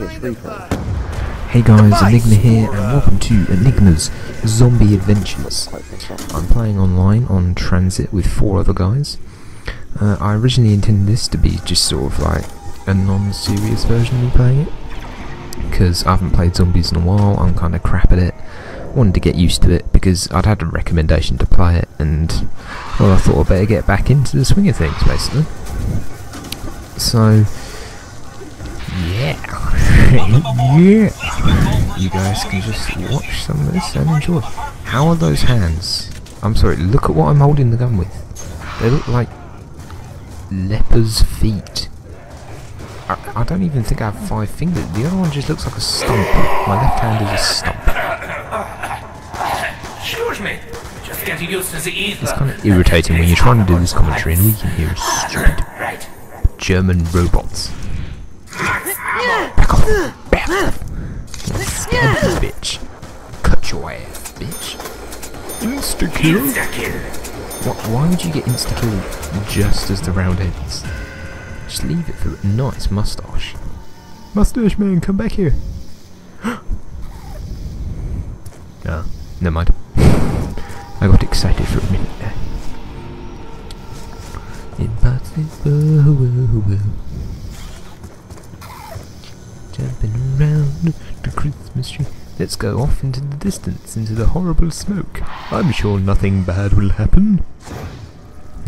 Hey guys, Enigma here, and welcome to Enigma's Zombie Adventures. I'm playing online on Tranzit with four other guys. Uh, I originally intended this to be just sort of like a non-serious version of me playing it, because I haven't played zombies in a while, I'm kind of crap at it. Wanted to get used to it because I'd had a recommendation to play it, and well, I thought I'd better get back into the swing of things, basically. So, yeah. Yeah. You guys can just watch some of this and enjoy. How are those hands? I'm sorry, look at what I'm holding the gun with. They look like leper's feet. I, I don't even think I have five fingers. The other one just looks like a stump. My left hand is a stump. Excuse me. Just getting used to the ether. It's kind of irritating when you're trying to do this commentary and all you can hear is stupid Right. German robots. Back off! Back off! Stab you, bitch. Cut your ass, bitch. Insta kill? Insta-kill. Why would you get insta kill just as the round ends? Just leave it for a nice mustache. Mustache man, come back here. Ah, never mind. I got excited for a minute there. Impossible. Jumping around the Christmas tree. Let's go off into the distance, into the horrible smoke. I'm sure nothing bad will happen.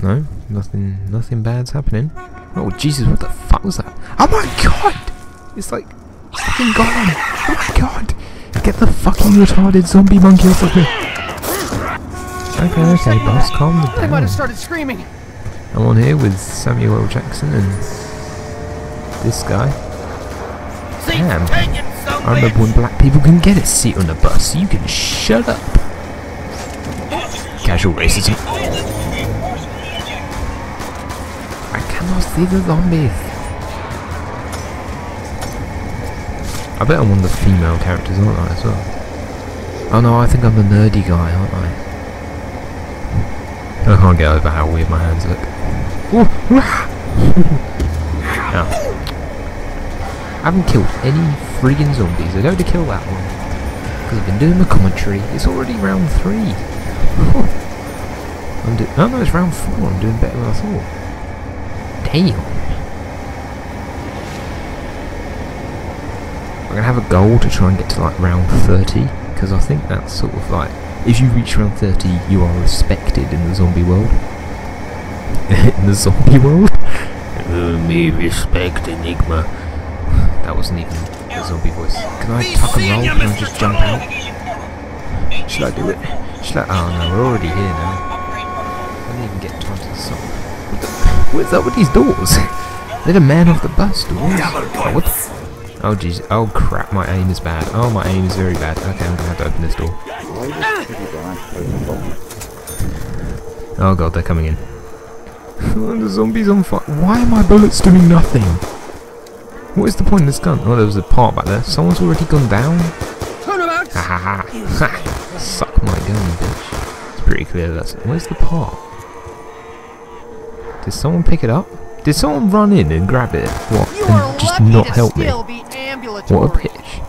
No, nothing, nothing bad's happening. Oh Jesus, what the fuck was that? Oh my god! It's like, it's fucking gone! Oh my god! Get the fucking retarded zombie monkey off of me! Okay, okay, boss, calm I might have started screaming. I'm on here with Samuel L. Jackson and this guy. Damn. I remember when black people can get a seat on the bus. You can shut up. Casual racism. I cannot see the zombies. I bet I'm one of the female characters, aren't I, as well? Oh no, I think I'm the nerdy guy, aren't I? I can't get over how weird my hands look. Ow. I haven't killed any friggin' zombies. I go to kill that one. Because I've been doing my commentary. It's already round three. I'm do- oh no, it's round four. I'm doing better than I thought. Damn. I'm going to have a goal to try and get to like round 30. Because I think that's sort of like... If you reach round 30, you are respected in the zombie world. in the zombie world? Me respect Enigma. That wasn't even a zombie voice. Can I tuck and roll? Can I just jump out? Should I do it? Should I? Oh no, we're already here now. I didn't even get time to the song. What the? What's up with these doors? Let a man off the bus doors. Oh, what the? Oh jeez. Oh crap, my aim is bad. Oh, my aim is very bad. Okay, I'm gonna have to open this door. Oh god, they're coming in. the zombies on fire. Why are my bullets doing nothing? What is the point of this gun? Oh, there was a part back there. Someone's already gone down. Turn about. Ha ha ha. Suck my gun, bitch. It's pretty clear that's. Where's the part? Did someone pick it up? Did someone run in and grab it? What? You and just not help me? still be ambulatory. What a bitch.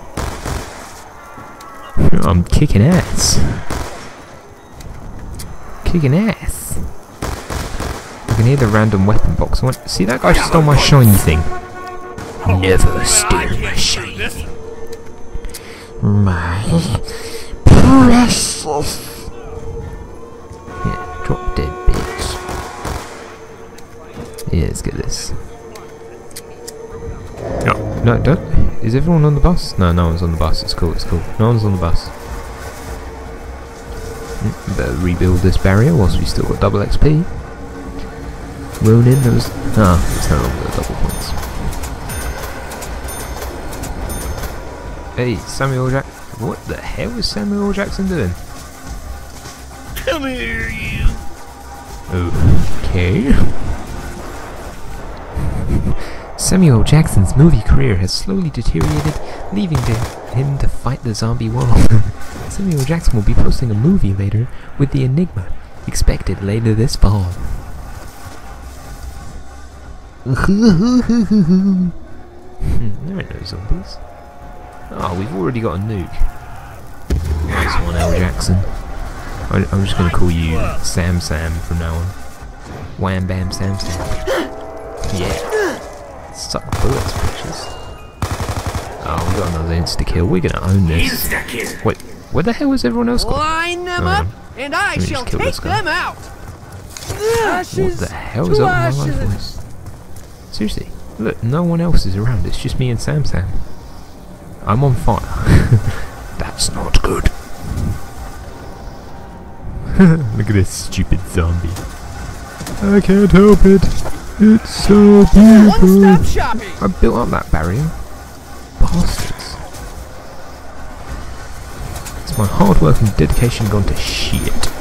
I'm kicking ass. Kicking ass. I can hear the random weapon box. See that guy stole my shiny thing. Never steal my shiny. My precious. Yeah, drop dead bitch. Yeah, let's get this. No, no, don't. Is everyone on the bus? No, no one's on the bus. It's cool, it's cool. No one's on the bus. Mm, Better rebuild this barrier whilst we still got double XP. Ronin, there was. Ah, it's no longer double points. Hey, Samuel Jack. What the hell is Samuel Jackson doing? Come here, you. Okay. Samuel Jackson's movie career has slowly deteriorated, leaving to him to fight the zombie world. Samuel Jackson will be posting a movie later with the Enigma, expected later this fall. Hmm, there are no zombies. Oh, we've already got a nuke. Nice one, L. Jackson. I, I'm just gonna call you Sam Sam from now on. Wham Bam Sam Sam. Yeah. Suck bullets, bitches. Oh, we got another insta kill. We're gonna own this. Insta kill. Wait, where the hell has everyone else gone? Line them Oh, up, and I shall kill take them out. What the hell is up with my life voice? Seriously, look, no one else is around. It's just me and Sam Sam. I'm on fire. That's not good. look at this stupid zombie. I can't help it. It's so One-stop. I built up that barrier. Bastards. It's my hard work and dedication gone to shit.